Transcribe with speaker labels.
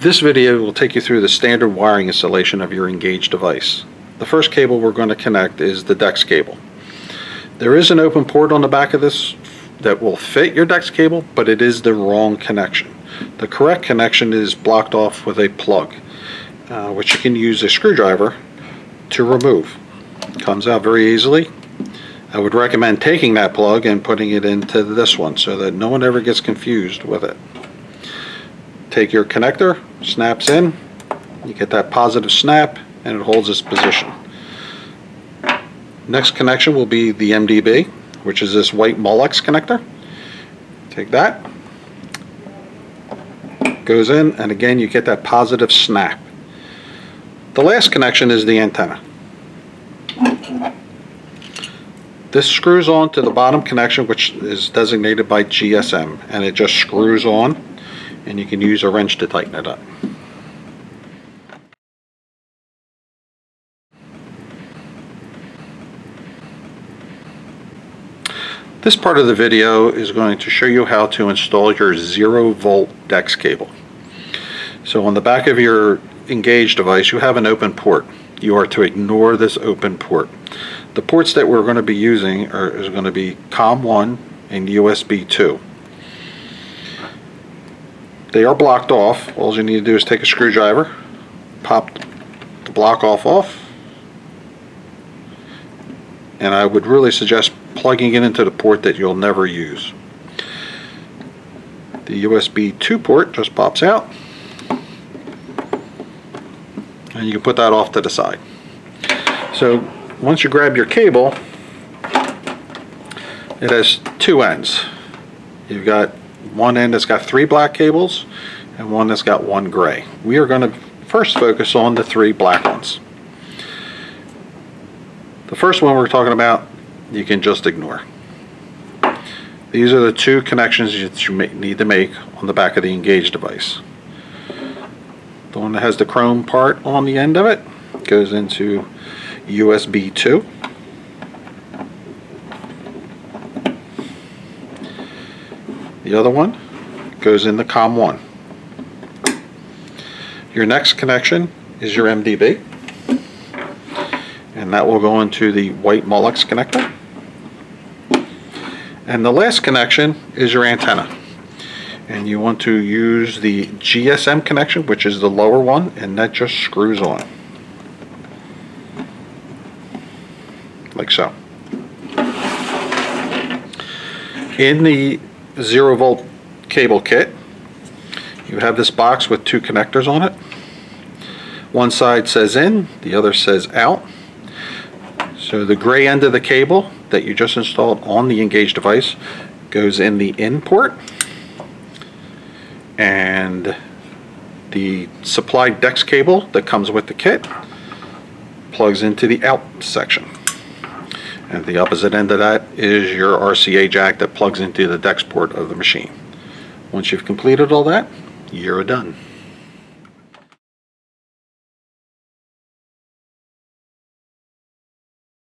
Speaker 1: This video will take you through the standard wiring installation of your Engage device. The first cable we're going to connect is the DEX cable. There is an open port on the back of this that will fit your DEX cable, but it is the wrong connection. The correct connection is blocked off with a plug, uh, which you can use a screwdriver to remove. Comes out very easily. I would recommend taking that plug and putting it into this one so that no one ever gets confused with it. Take your connector, snaps in, you get that positive snap and it holds its position. Next connection will be the MDB, which is this white Molex connector. Take that, goes in, and again you get that positive snap. The last connection is the antenna. This screws on to the bottom connection which is designated by GSM and it just screws on and you can use a wrench to tighten it up. This part of the video is going to show you how to install your zero volt DEX cable. So on the back of your Engage device you have an open port. You are to ignore this open port. The ports that we're going to be using are is going to be COM1 and USB 2. They are blocked off. All you need to do is take a screwdriver, pop the block off off, and I would really suggest plugging it into the port that you'll never use. The USB 2 port just pops out and you can put that off to the side. So once you grab your cable it has two ends. You've got one end that's got three black cables and one that's got one gray. We are going to first focus on the three black ones. The first one we're talking about you can just ignore. These are the two connections that you need to make on the back of the Engage device. The one that has the chrome part on the end of it goes into USB 2. The other one goes in the COM1. Your next connection is your MDB and that will go into the white Molex connector. And the last connection is your antenna. And you want to use the GSM connection, which is the lower one, and that just screws on. Like so. In the zero volt cable kit, you have this box with two connectors on it. One side says in, the other says out. So the gray end of the cable that you just installed on the Engage device goes in the in port and the supplied DEX cable that comes with the kit plugs into the out section. And the opposite end of that is your RCA jack that plugs into the DEX port of the machine. Once you've completed all that, you're done.